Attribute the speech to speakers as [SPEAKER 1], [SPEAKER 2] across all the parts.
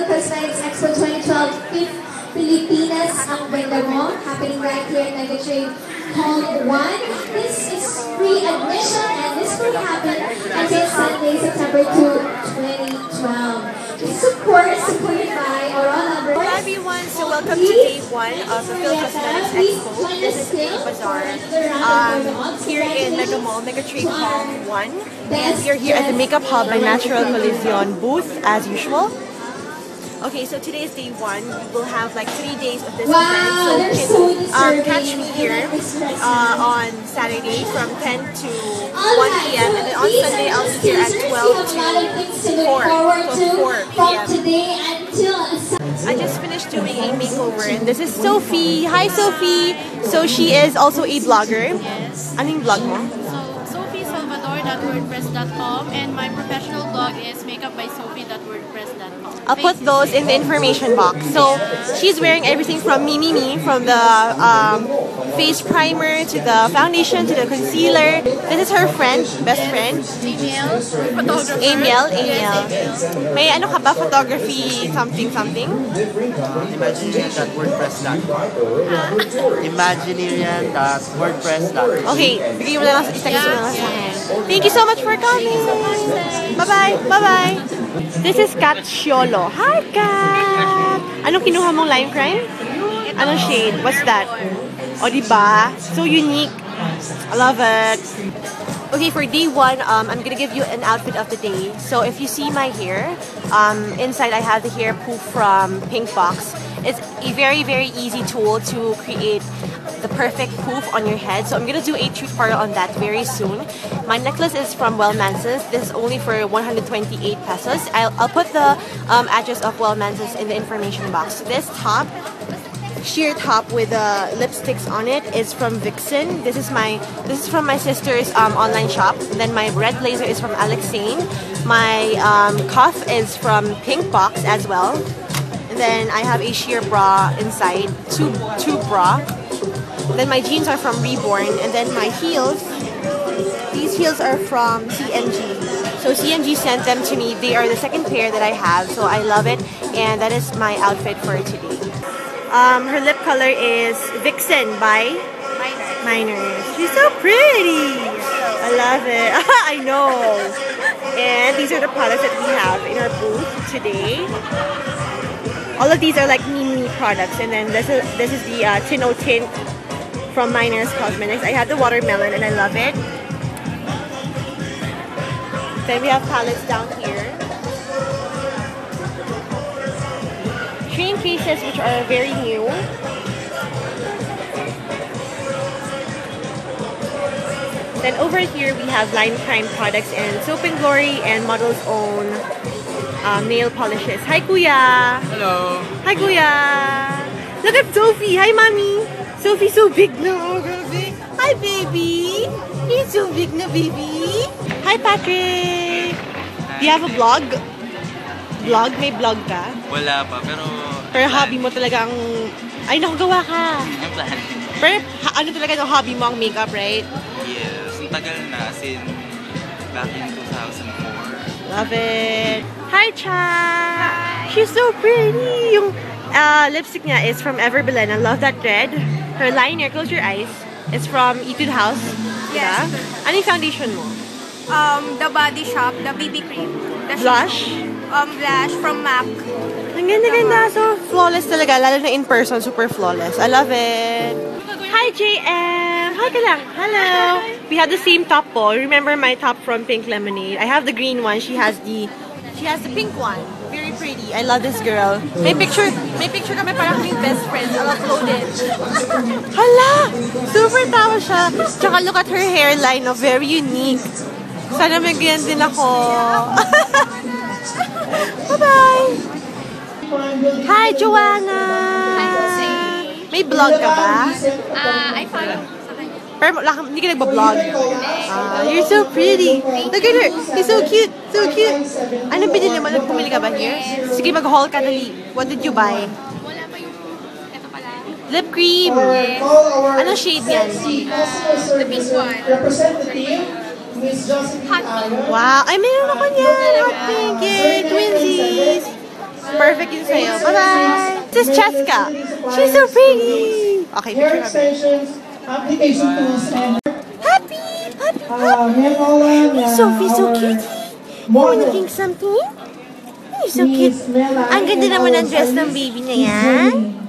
[SPEAKER 1] Cosmetics Expo 2012 fifth Pilipinas ang ganda mo happening right here in Megatrade Hall 1. This is free admission and this will happen until Sunday, September 2, 2012. This is of course supported by Aurora
[SPEAKER 2] Hello everyone, so welcome to one of the Phil Cosmetics Expo. This is the Bazaar um, here in Mega Mall, Mega Trade Hall 1. And we are here at the Makeup Hub by Natural Collection booth as usual. Okay, so today is day one. We will have like three days of this
[SPEAKER 1] Wow,
[SPEAKER 2] event. So you can um, catch me here uh, on Saturday from 10 to 1 p.m. And then on Sunday I'll be here at 12
[SPEAKER 1] We have a lot of things to
[SPEAKER 2] to
[SPEAKER 1] look
[SPEAKER 2] 4,
[SPEAKER 1] forward
[SPEAKER 2] till
[SPEAKER 1] to
[SPEAKER 2] 4
[SPEAKER 1] from
[SPEAKER 2] p.m.
[SPEAKER 1] today until Sunday.
[SPEAKER 2] I just finished doing a makeover and this is Sophie. Hi Sophie! So she is also a blogger.
[SPEAKER 3] Yes.
[SPEAKER 2] Anong blog mo?
[SPEAKER 3] So, sophiesalvador.wordpress.com and my professional blog is makeupbysophie.wordpress.com.
[SPEAKER 2] I'll put those in the information box. So she's wearing everything from Me Me Me, from the um, face primer to the foundation to the concealer. This is her friend, best friend,
[SPEAKER 3] Email, photographer.
[SPEAKER 2] Amiel. Amiel. May ano ka ba? Photography something something?
[SPEAKER 4] Imaginarian.wordpress.com Imaginarian.wordpress.com
[SPEAKER 2] Okay, bigay mo na lang, itext mo na lang sa akin. Thank you so much for coming. Bye-bye. Bye-bye. This is Kat Shiolo. Hi, Kat! Anong kinuha mong lime crime? Anong shade? What's that? O, diba? So unique. I love it. Okay, for day one, um, I'm gonna give you an outfit of the day. So if you see my hair, um, inside I have the hair poof from Pink Box. It's a very, very easy tool to create the perfect poof on your head. So I'm gonna do a tutorial on that very soon. My necklace is from Well Manses. This is only for 128 pesos. I'll, I'll put the um, address of Well Manses in the information box. This top sheer top with uh, lipsticks on it is from Vixen. This is my this is from my sister's um, online shop. Then my red blazer is from Alexane. My um, cuff is from Pink Box as well. And then I have a sheer bra inside, two two bra. Then my jeans are from Reborn, and then my heels. These heels are from CMG. So CMG sent them to me. They are the second pair that I have, so I love it, and that is my outfit for today. Um, her lip color is Vixen by Minors. She's so pretty. I love it. I know. And these are the products that we have in our booth today. All of these are like mini products, and then this is this is the uh, Tino Tint from Minors Cosmetics. I have the watermelon, and I love it. Then we have palettes down here. Train cases which are very new. Then over here we have Lime Crime products and Soap and Glory and Model's Own uh, nail polishes. Hi Kuya!
[SPEAKER 4] Hello!
[SPEAKER 2] Hi Kuya! Look at Sophie! Hi Mommy! Sophie's so big na! Oh! Hi baby! He's so big na baby! Hi Patrick! Do you have a vlog? Vlog? May vlog ka?
[SPEAKER 4] Wala pa, pero...
[SPEAKER 2] Pero hobby mo talaga ang... Ay, nakagawa ka!
[SPEAKER 4] Ang plan.
[SPEAKER 2] Pero ha- ano talaga yung hobby mo ang makeup, right?
[SPEAKER 4] Yes. Ang tagal na, as in, back in 2004.
[SPEAKER 2] Love it! Hi, Cha! She's so pretty! Yung uh, lipstick niya is from Ever Belen. I love that red. Her liner, close your eyes, is from Etude House.
[SPEAKER 5] Yes.
[SPEAKER 2] Diba? Ano yung foundation mo?
[SPEAKER 5] Um, the Body Shop, the BB cream. The
[SPEAKER 2] Blush?
[SPEAKER 5] Um, blush from MAC.
[SPEAKER 2] Ang ganda-ganda. So, flawless talaga. Lalo na in person, super flawless. I love it. Hi, JM! Hi ka lang. Hello! We have the same top po. Remember my top from Pink Lemonade? I have the green one. She has the she has the pink one. Very pretty. I love this girl. May picture, may picture kami parang kaming best friends. I'll upload it. Hala! Super tawa siya. Tsaka look at her hairline, no? Very unique. Sana may ganyan din ako. Bye-bye! Hi, Joanna!
[SPEAKER 5] Hi, Jose.
[SPEAKER 2] May vlog ka ba?
[SPEAKER 5] Ah, I follow.
[SPEAKER 2] Pero wala ka- hindi ka nagbablog. Ah, you're so pretty. Look at her. She's so cute. So cute. Ano binili mo? Nagpumili ka ba here? Sige, mag-haul ka dali. What did you buy?
[SPEAKER 5] Wala pa yung, ito pala,
[SPEAKER 2] Lip cream. Anong shade yan?
[SPEAKER 5] the pink one.
[SPEAKER 1] Represent the team,
[SPEAKER 2] Wow! Ay, meron ako niyan! Pink! Yay! Twinsies! Perfect yun sa'yo. Bye-bye! This is Cheska. She's so pretty! Okay, picture kami.
[SPEAKER 6] extensions, application tools, and
[SPEAKER 2] Happy! Happy! Hey, Sophie, so cute!
[SPEAKER 6] Model.
[SPEAKER 2] Wanting something? You're so cute. Ang ganda naman
[SPEAKER 6] our
[SPEAKER 2] ng dress ng baby na yan.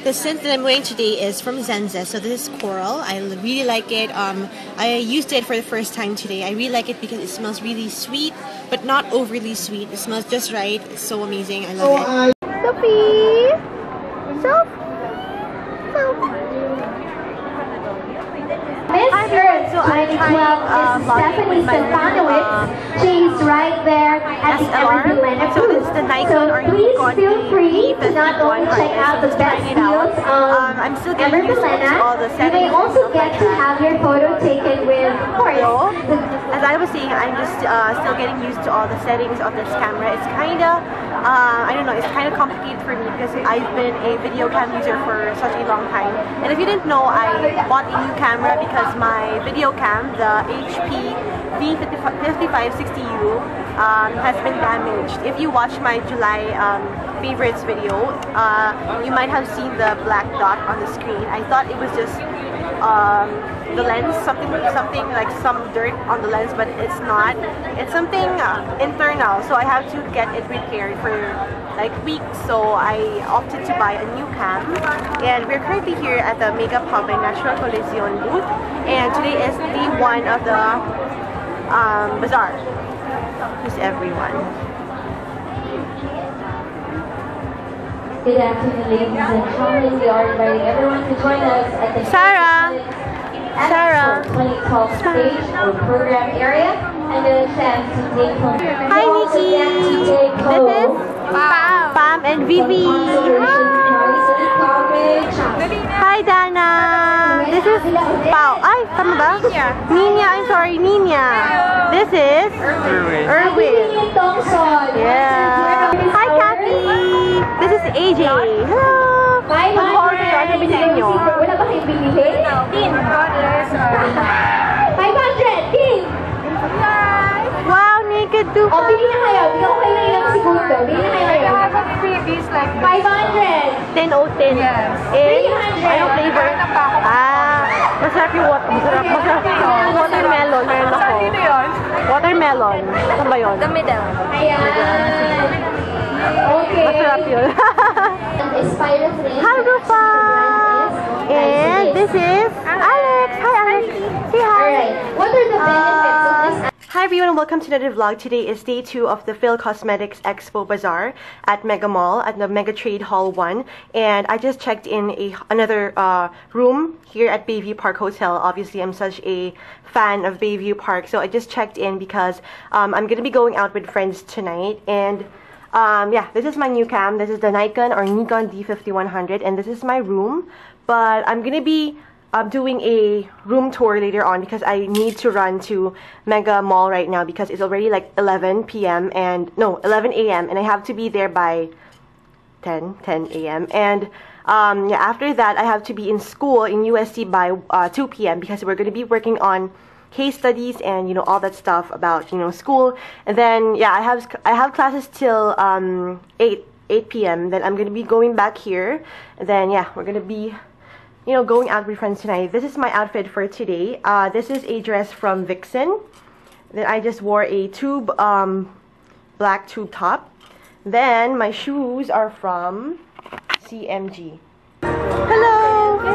[SPEAKER 6] Ready.
[SPEAKER 2] The scent that I'm wearing today is from Zenza. So this is coral. I really like it. Um, I used it for the first time today. I really like it because it smells really sweet, but not overly sweet. It smells just right. It's so amazing. I
[SPEAKER 6] So,
[SPEAKER 2] love it. Sophie! Sophie!
[SPEAKER 1] Miss
[SPEAKER 2] Hi.
[SPEAKER 1] Earth
[SPEAKER 2] So I'm
[SPEAKER 1] 2012
[SPEAKER 2] trying, uh,
[SPEAKER 1] is Stephanie
[SPEAKER 2] with my new,
[SPEAKER 1] Stefanowitz.
[SPEAKER 2] um,
[SPEAKER 1] She's right there at the. Evergreen
[SPEAKER 2] So the Nikon
[SPEAKER 1] so
[SPEAKER 2] or
[SPEAKER 1] please feel free to not only check out the best deals on
[SPEAKER 2] Um, I'm still getting used to all the
[SPEAKER 1] You may
[SPEAKER 2] settings
[SPEAKER 1] also get to have your photo taken with, of course,
[SPEAKER 2] As I was saying, I'm just uh, still getting used to all the settings of this camera. It's kind of, uh, I don't know, it's kind of complicated for me because I've been a video cam user for such a long time. And if you didn't know, I bought a new camera because my video cam, the HP V5560U, um, has been damaged. If you watch my July um, favorites video, uh, you might have seen the black dot on the screen. I thought it was just um, the lens, something something like some dirt on the lens, but it's not. It's something uh, internal, so I have to get it repaired for like weeks. So I opted to buy a new cam, and we're currently here at the Makeup Hub and Natural Collection booth, and today is day one of the um, bazaar. Who's everyone?
[SPEAKER 1] Good afternoon, ladies and gentlemen. We are inviting everyone to join us at the
[SPEAKER 2] Sarah. Sarah.
[SPEAKER 1] Expo 2012 stage or program area and a chance to take home.
[SPEAKER 2] Hi, Nikki.
[SPEAKER 1] to take
[SPEAKER 2] This
[SPEAKER 1] home
[SPEAKER 2] is Pam. Pam and Vivi. Is Pao. Ay, tama ba? Ninya. I'm sorry, Ninya. This is
[SPEAKER 4] Erwin.
[SPEAKER 2] Erwin. Yeah. Hi, Kathy. This is AJ. Hello.
[SPEAKER 1] Five
[SPEAKER 2] Mag-haul kayo. Ano binili nyo?
[SPEAKER 1] Wala ba kayong binili? Tin. 500. Tin.
[SPEAKER 2] Wow, naked
[SPEAKER 1] O,
[SPEAKER 2] dupa.
[SPEAKER 1] bili na kayo. Bigyan ko kayo ng ilang segundo. Bili na kayo. 500.
[SPEAKER 2] 10 o 10. Yes. Eh,
[SPEAKER 1] 300.
[SPEAKER 2] anong flavor? Ah, masarap yung water. Masarap, masarap. Watermelon. Meron ako. Watermelon. Saan ba yun?
[SPEAKER 1] Ayan. Okay.
[SPEAKER 2] Masarap yun. Hi, Rupa! And this is Alex. Hi, Alex. Say hi.
[SPEAKER 1] Alright. What are the benefits
[SPEAKER 2] Hi everyone and welcome to another vlog. Today is day two of the Phil Cosmetics Expo Bazaar at Mega Mall at the Mega Trade Hall 1 and I just checked in a another uh, room here at Bayview Park Hotel. Obviously I'm such a fan of Bayview Park so I just checked in because um, I'm gonna be going out with friends tonight and um, yeah, this is my new cam. This is the Nikon or Nikon D5100 and this is my room but I'm gonna be I'm doing a room tour later on because I need to run to Mega Mall right now because it's already like 11 p.m. and no 11 a.m. and I have to be there by 10 10 a.m. and um, yeah after that I have to be in school in USC by uh, 2 p.m. because we're going to be working on case studies and you know all that stuff about you know school and then yeah I have I have classes till um, 8 8 p.m. then I'm going to be going back here and then yeah we're going to be you know, going out with friends tonight. This is my outfit for today. Uh, this is a dress from Vixen. Then I just wore a tube, um, black tube top. Then my shoes are from CMG. Hello,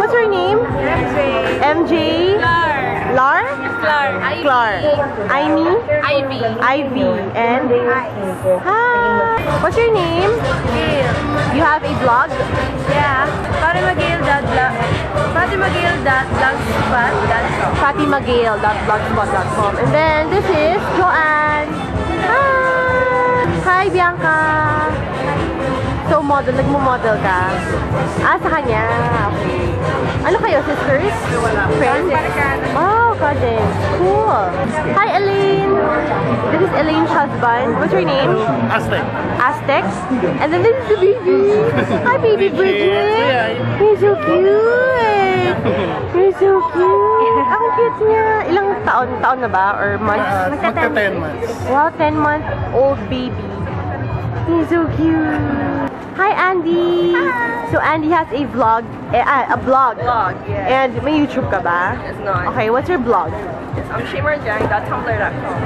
[SPEAKER 2] what's your name? MJ. MJ. Lar. Lar?
[SPEAKER 3] Clar.
[SPEAKER 2] Clar. Amy.
[SPEAKER 3] Ivy.
[SPEAKER 2] Ivy. And hi. What's your name?
[SPEAKER 3] Gail.
[SPEAKER 2] You have a blog?
[SPEAKER 3] Yeah. Fatimagale.blog. Fatimagale.blogspot.com.
[SPEAKER 2] fatimagale.blogspot.com. And then this is Joanne. Hi! Hi, Bianca. Model, nagmo-model ka? Ah, sa kanya. Okay. Ano kayo, sisters? Friends? Oh, cousins. Cool. Hi, Elaine. This is Elaine's husband. What's your name?
[SPEAKER 7] Aztec.
[SPEAKER 2] Aztec. And then this is the baby. Hi, baby Bridget. You're so cute. You're so cute. Ang cute niya. Ilang taon? Taon na ba? Or months?
[SPEAKER 7] Magka 10 months.
[SPEAKER 2] Wow, 10 month old baby. He's so cute. Hi, Andy. So Andy has a vlog, eh, ah, a blog.
[SPEAKER 3] Blog, yes.
[SPEAKER 2] And may YouTube ka ba?
[SPEAKER 3] It's not.
[SPEAKER 2] Okay, what's your blog?
[SPEAKER 3] I'm shimerjang.tumblr.com.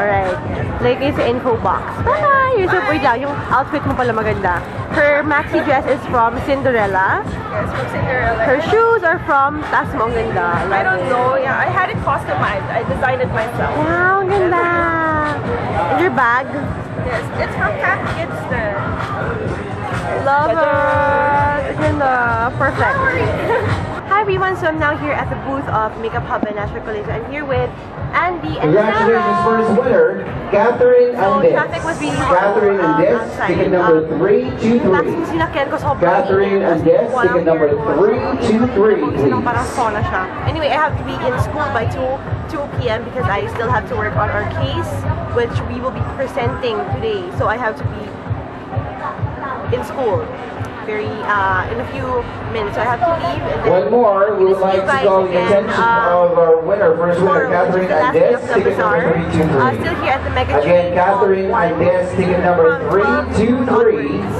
[SPEAKER 2] Alright. Like kayo sa info box. Bye! You're so lang. Yung outfit mo pala maganda. Her maxi dress is from Cinderella.
[SPEAKER 3] Yes, from Cinderella.
[SPEAKER 2] Her shoes are from Tas mo ganda.
[SPEAKER 3] I don't know. Yeah, I had it customized. I designed it myself.
[SPEAKER 2] Wow, ang ganda. And your bag?
[SPEAKER 3] Yes, it's from Cat Kids then.
[SPEAKER 2] Love it! Ang ganda. Perfect. Hi everyone, so I'm now here at the booth of Makeup Hub and Natural Collection. I'm here with Andy and
[SPEAKER 8] Congratulations,
[SPEAKER 2] Sarah.
[SPEAKER 8] first winner, Catherine
[SPEAKER 2] So,
[SPEAKER 8] Andis.
[SPEAKER 2] traffic was really
[SPEAKER 8] Catherine
[SPEAKER 2] um,
[SPEAKER 8] Andis,
[SPEAKER 2] outside.
[SPEAKER 8] ticket number
[SPEAKER 2] Um,
[SPEAKER 8] 323.
[SPEAKER 2] taxi sinakyan ko sobrang
[SPEAKER 8] Catherine. Andis,
[SPEAKER 2] Walang
[SPEAKER 8] ticket number 323, please.
[SPEAKER 2] siya. Anyway, I have to be in school by 2, 2 p.m. because I still have to work on our case, which we will be presenting today. So I have to be in school very uh, in a few minutes. So I have to leave
[SPEAKER 8] One more, we would like to call the attention
[SPEAKER 2] uh,
[SPEAKER 8] of our winner, first winner,
[SPEAKER 2] tomorrow, which is
[SPEAKER 8] Catherine
[SPEAKER 2] the last day
[SPEAKER 8] Andis,
[SPEAKER 2] of
[SPEAKER 8] ticket number
[SPEAKER 2] Uh,
[SPEAKER 8] 323.
[SPEAKER 2] still here at the Mega
[SPEAKER 8] Again, Catherine Andis, ticket number 323.
[SPEAKER 2] onwards.